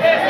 Yes.